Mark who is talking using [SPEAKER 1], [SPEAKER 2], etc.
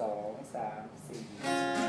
[SPEAKER 1] สองสามสี่